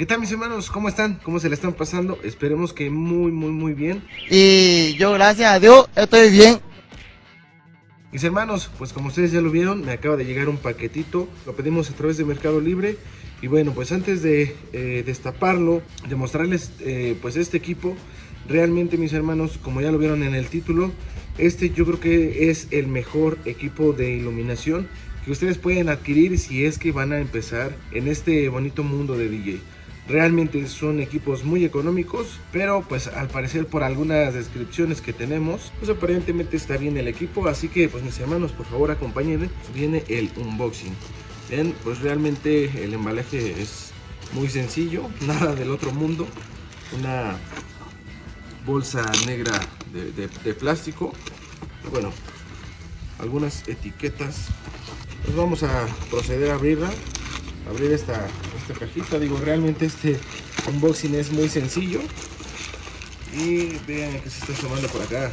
¿Qué tal mis hermanos? ¿Cómo están? ¿Cómo se le están pasando? Esperemos que muy, muy, muy bien. Y yo gracias a Dios estoy bien. Mis hermanos, pues como ustedes ya lo vieron, me acaba de llegar un paquetito. Lo pedimos a través de Mercado Libre. Y bueno, pues antes de eh, destaparlo, de mostrarles eh, pues este equipo, realmente mis hermanos, como ya lo vieron en el título, este yo creo que es el mejor equipo de iluminación que ustedes pueden adquirir si es que van a empezar en este bonito mundo de DJ. Realmente son equipos muy económicos, pero pues al parecer por algunas descripciones que tenemos, pues aparentemente está bien el equipo, así que pues mis hermanos por favor acompáñenme, viene el unboxing. Ven, pues realmente el embalaje es muy sencillo, nada del otro mundo, una bolsa negra de, plástico, bueno, algunas etiquetas, pues vamos a proceder a abrirla abrir esta, esta cajita. Digo, realmente este unboxing es muy sencillo. Y vean que se está sumando por acá.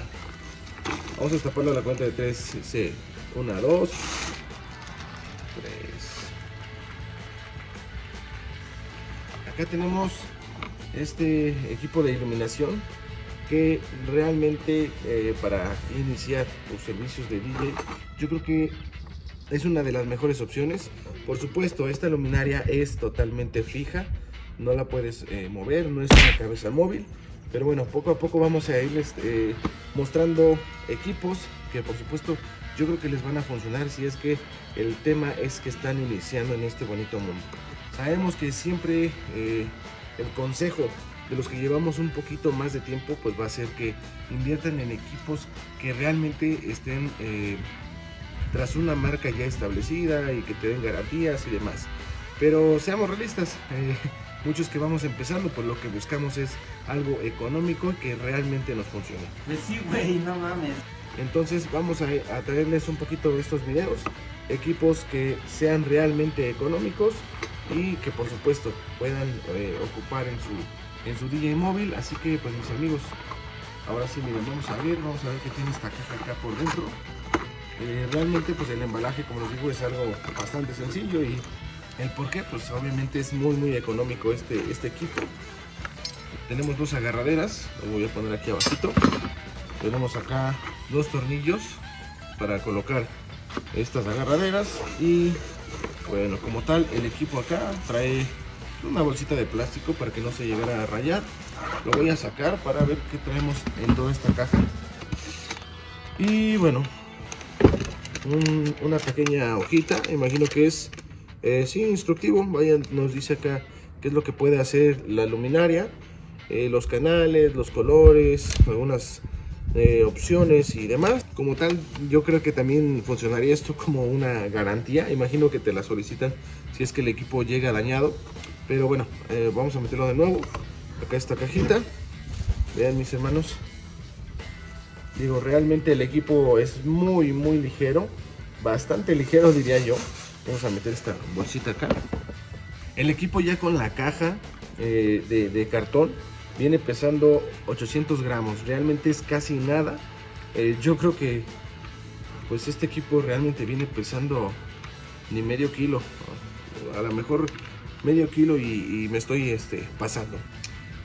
Vamos a taparlo a la cuenta de 3. Sí. 1, 2, 3. Acá tenemos este equipo de iluminación que realmente eh, para iniciar los servicios de DJ yo creo que es una de las mejores opciones. Por supuesto, esta luminaria es totalmente fija, no la puedes eh, mover, no es una cabeza móvil. Pero bueno, poco a poco vamos a irles eh, mostrando equipos que por supuesto yo creo que les van a funcionar si es que el tema es que están iniciando en este bonito mundo. Sabemos que siempre eh, el consejo de los que llevamos un poquito más de tiempo pues va a ser que inviertan en equipos que realmente estén tras una marca ya establecida y que te den garantías y demás. Pero seamos realistas, eh, muchos que vamos empezando, pues lo que buscamos es algo económico que realmente nos funcione. Pues sí, güey, no mames. Entonces vamos a, traerles un poquito de estos videos, equipos que sean realmente económicos y que por supuesto puedan eh, ocupar en su, en su DJ móvil. Así que pues mis amigos, ahora sí miren, vamos a abrir, vamos a ver qué tiene esta caja acá por dentro. Eh, realmente pues el embalaje como les digo es algo bastante sencillo y el por qué pues obviamente es muy muy económico este, este equipo. Tenemos dos agarraderas, lo voy a poner aquí abajito. Tenemos acá dos tornillos para colocar estas agarraderas y bueno como tal el equipo acá trae una bolsita de plástico para que no se llegara a rayar lo voy a sacar para ver qué traemos en toda esta caja y bueno una pequeña hojita, imagino que es, eh, sí, instructivo, vaya, nos dice acá qué es lo que puede hacer la luminaria, eh, los canales, los colores, algunas eh, opciones y demás. Como tal, yo creo que también funcionaría esto como una garantía, imagino que te la solicitan si es que el equipo llega dañado, pero bueno, vamos a meterlo de nuevo, acá esta cajita, vean mis hermanos, Digo, realmente el equipo es muy, muy ligero. Bastante ligero, diría yo. Vamos a meter esta bolsita acá. El equipo ya con la caja eh, de, cartón viene pesando 800 gramos. Realmente es casi nada. Eh, yo creo que pues este equipo realmente viene pesando ni medio kilo. A lo mejor medio kilo y, me estoy este, pasando.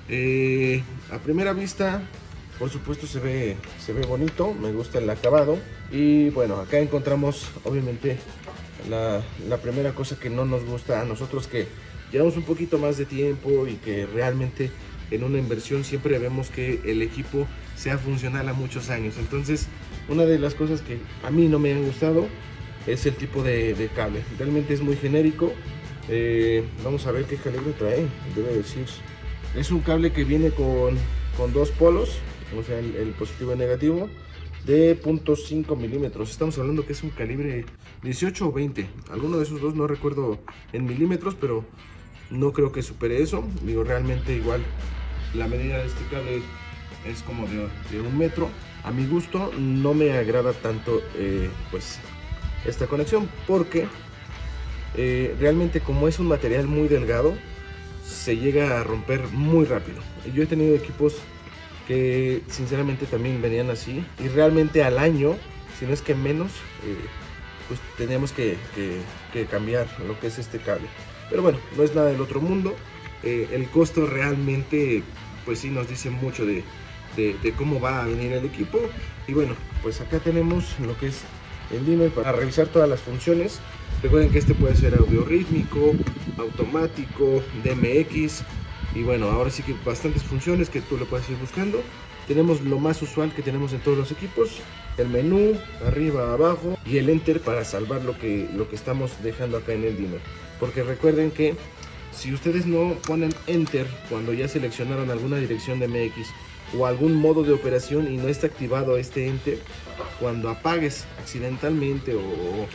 Eh, a primera vista por supuesto se ve, se ve bonito, me gusta el acabado. Y bueno, acá encontramos obviamente la, primera cosa que no nos gusta a nosotros que llevamos un poquito más de tiempo y que realmente en una inversión siempre vemos que el equipo sea funcional a muchos años. Entonces, una de las cosas que a mí no me han gustado es el tipo de, cable. Realmente es muy genérico. Eh, vamos a ver qué calibre trae, debe decir. Es un cable que viene con, con dos polos o sea, el, positivo y negativo, de 0.5 milímetros. Estamos hablando que es un calibre 18 o 20. Alguno de esos dos no recuerdo en milímetros, pero no creo que supere eso. Digo, realmente igual la medida de este cable es como de, un metro. A mi gusto no me agrada tanto eh, pues esta conexión porque eh, realmente como es un material muy delgado se llega a romper muy rápido. Yo he tenido equipos que sinceramente también venían así y realmente al año, si no es que menos, eh, pues teníamos que, cambiar lo que es este cable. Pero bueno, no es nada del otro mundo. eh, el costo realmente, pues sí nos dice mucho de, de, de, cómo va a venir el equipo. Y bueno, pues acá tenemos lo que es el dimmer para revisar todas las funciones. Recuerden que este puede ser audio rítmico, automático, DMX. Y bueno, ahora sí que bastantes funciones que tú le puedes ir buscando. Tenemos lo más usual que tenemos en todos los equipos, el menú, arriba, abajo y el enter para salvar lo que, lo que estamos dejando acá en el dimmer. Porque recuerden que si ustedes no ponen enter cuando ya seleccionaron alguna dirección de MX o algún modo de operación y no está activado este enter, cuando apagues accidentalmente o,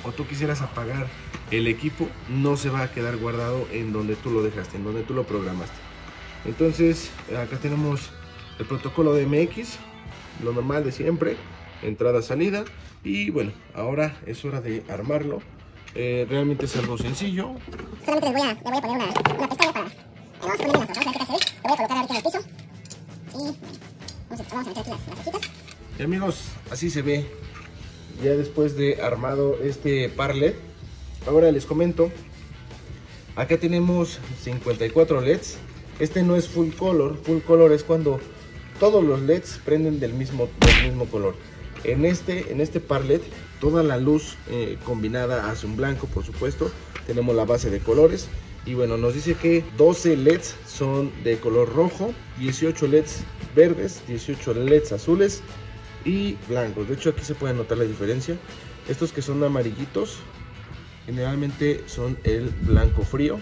o, tú quisieras apagar el equipo, no se va a quedar guardado en donde tú lo dejaste, en donde tú lo programaste. Entonces, acá tenemos el protocolo de MX, lo normal de siempre, entrada, salida. Y bueno, ahora es hora de armarlo. Eh, realmente es algo sencillo. Solamente les voy a, le voy a poner una, una pestaña para... Eh, vamos a ponerle las vamos a ver qué. Lo voy a colocar ahorita en el piso. Y vamos a, vamos a meter aquí las, las hojitas. Y amigos, así se ve ya después de armado este parlet. Ahora les comento, acá tenemos 54 LEDs. Este no es full color, full color es cuando todos los LEDs prenden del mismo, del mismo color. En este, en este parlet, toda la luz eh, combinada hace un blanco, por supuesto. Tenemos la base de colores. Y bueno, nos dice que 12 LEDs son de color rojo, 18 LEDs verdes, 18 LEDs azules y blancos. De hecho, aquí se puede notar la diferencia. Estos que son amarillitos, generalmente son el blanco frío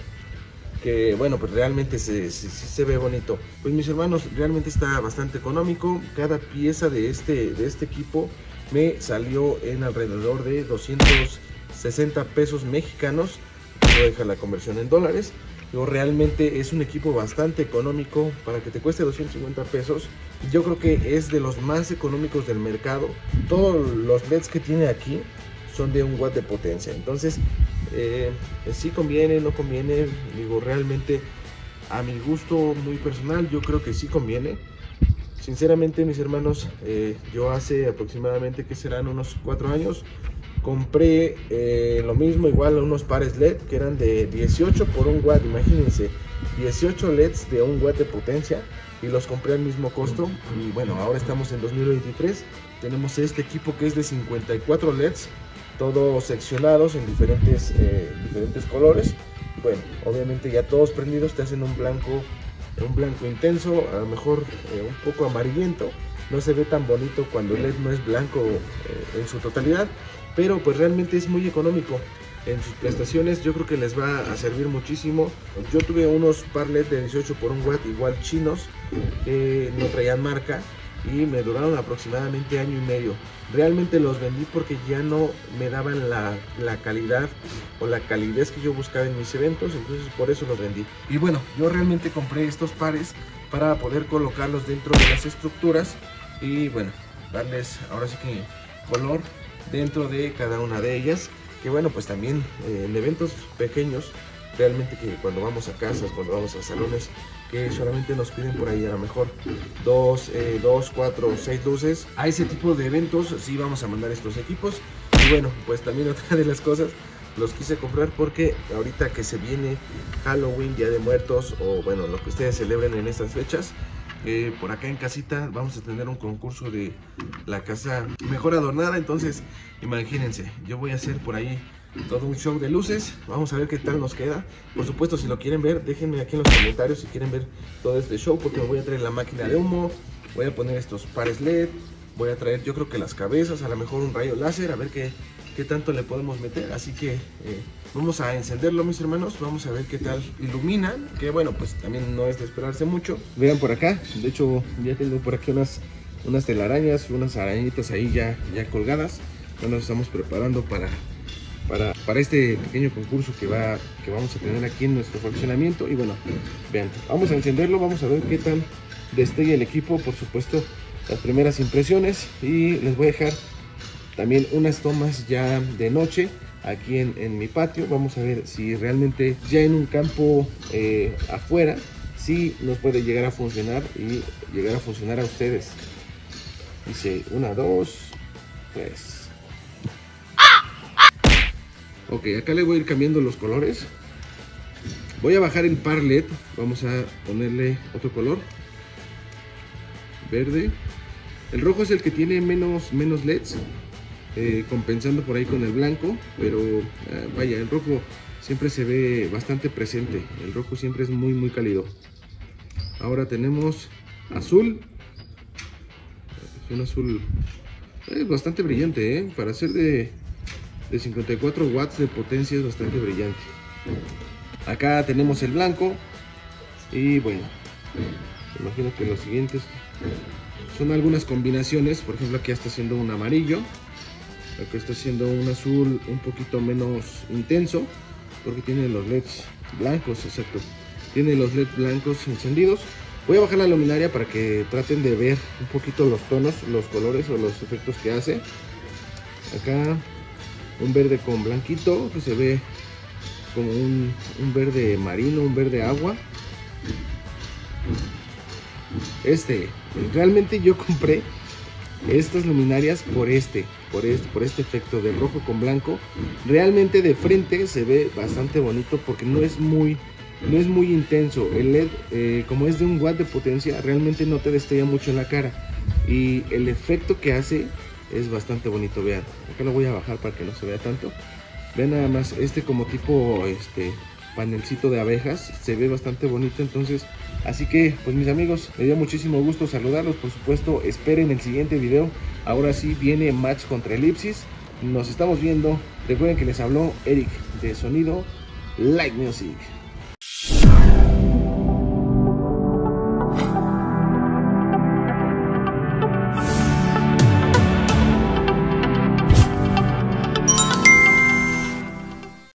bueno, pues realmente se, se, ve bonito. Pues mis hermanos, realmente está bastante económico. Cada pieza de este, de este equipo me salió en alrededor de 260 pesos mexicanos. Voy a dejar la conversión en dólares. Pero realmente es un equipo bastante económico para que te cueste 250 pesos. Yo creo que es de los más económicos del mercado. Todos los LEDs que tiene aquí son de un watt de potencia. Entonces, eh, si conviene, no conviene, digo, realmente a mi gusto muy personal, yo creo que sí conviene. Sinceramente, mis hermanos, eh, yo hace aproximadamente que serán unos cuatro años, compré eh, lo mismo, igual unos pares LED que eran de 18 por un watt, imagínense, 18 LEDs de un watt de potencia y los compré al mismo costo. Y bueno, ahora estamos en 2023, tenemos este equipo que es de 54 LEDs todos seccionados en diferentes, eh, diferentes colores. Bueno, obviamente ya todos prendidos te hacen un blanco, un blanco intenso, a lo mejor eh, un poco amarillento. No se ve tan bonito cuando el LED no es blanco eh, en su totalidad, pero pues realmente es muy económico. En sus prestaciones yo creo que les va a servir muchísimo. Yo tuve unos par LED de 18 por un watt igual chinos que no traían marca y me duraron aproximadamente año y medio. Realmente los vendí porque ya no me daban la, la, calidad o la calidez que yo buscaba en mis eventos, entonces por eso los vendí. Y bueno, yo realmente compré estos pares para poder colocarlos dentro de las estructuras y bueno, darles ahora sí que color dentro de cada una de ellas. Que bueno, pues también eh, en eventos pequeños realmente que cuando vamos a casas, cuando vamos a salones, que solamente nos piden por ahí a lo mejor dos, eh, dos, cuatro, seis luces. A ese tipo de eventos sí vamos a mandar estos equipos. Y bueno, pues también otra de las cosas, los quise comprar porque ahorita que se viene Halloween, Día de Muertos o bueno, lo que ustedes celebren en estas fechas, eh, por acá en casita vamos a tener un concurso de la casa mejor adornada. Entonces, imagínense, yo voy a hacer por ahí todo un show de luces. Vamos a ver qué tal nos queda. Por supuesto, si lo quieren ver, déjenme aquí en los comentarios si quieren ver todo este show, porque me voy a traer la máquina de humo, voy a poner estos pares LED, voy a traer yo creo que las cabezas, a lo mejor un rayo láser, a ver qué, qué tanto le podemos meter. Así que eh, vamos a encenderlo, mis hermanos, vamos a ver qué tal ilumina, que bueno, pues también no es de esperarse mucho. Vean por acá, de hecho ya tengo por aquí unas, unas telarañas, unas arañitas ahí ya, ya colgadas. Ya nos estamos preparando para para, para, este pequeño concurso que, va, que vamos a tener aquí en nuestro fraccionamiento. Y bueno, vean, vamos a encenderlo, vamos a ver qué tal destella el equipo, por supuesto, las primeras impresiones. Y les voy a dejar también unas tomas ya de noche aquí en, en mi patio. Vamos a ver si realmente ya en un campo eh, afuera, si nos puede llegar a funcionar y llegar a funcionar a ustedes. Dice, una, dos, tres. Ok, acá le voy a ir cambiando los colores. Voy a bajar el par LED, vamos a ponerle otro color, verde. El rojo es el que tiene menos, menos LEDs, eh, compensando por ahí con el blanco, pero eh, vaya, el rojo siempre se ve bastante presente, el rojo siempre es muy muy cálido. Ahora tenemos azul, es un azul eh, bastante brillante, para ser de, de 54 watts de potencia es bastante brillante. Acá tenemos el blanco y bueno, imagino que los siguientes son algunas combinaciones, por ejemplo aquí está haciendo un amarillo, Acá está haciendo un azul un poquito menos intenso. Porque tiene los LEDs blancos, exacto. Tiene los LEDs blancos encendidos. Voy a bajar la luminaria para que traten de ver un poquito los tonos, los colores o los efectos que hace. Acá un verde con blanquito que se ve como un, un verde marino, un verde agua. Este, realmente yo compré estas luminarias por este, por este, por este efecto de rojo con blanco. Realmente de frente se ve bastante bonito porque no es muy, no es muy intenso. El LED, eh, como es de un watt de potencia, realmente no te destella mucho en la cara. Y el efecto que hace es bastante bonito, vean. Acá lo voy a bajar para que no se vea tanto. Vean nada más, este como tipo, este, panelcito de abejas, se ve bastante bonito, entonces Así que, pues mis amigos, me dio muchísimo gusto saludarlos. Por supuesto, esperen el siguiente video. Ahora sí viene match contra Elipsis. Nos estamos viendo. Recuerden que les habló Eric de Sonido Light Music.